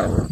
Oh.